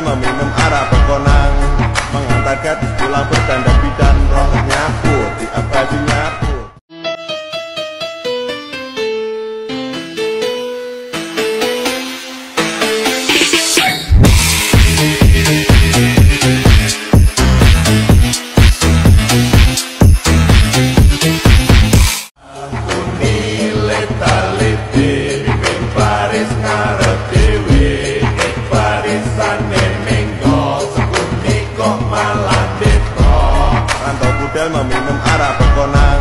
meminum arah berkonang Mengantar gadis pulang bertanda bidang. Kok malah deko Rantau budal meminum arak berkonang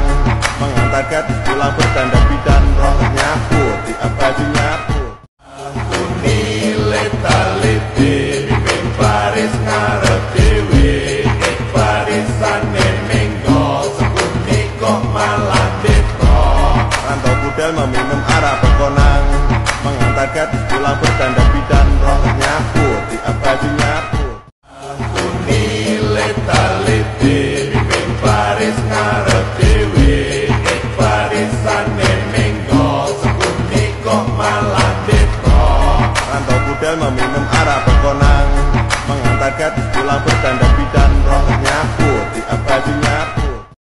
Mengantarkan pulang bertanda bidan roh nyapu Tiap baju nyapu Aku nilai tali pimpin baris ngarep dewe Ik barisane minggo Sekundi kok malah deko Rantau budal meminum arak berkonang Mengantarkan pulang bertanda bidan roh nyapu Tiap baju nyapu meminum arak berkonang Mengantarkan pulang bertanda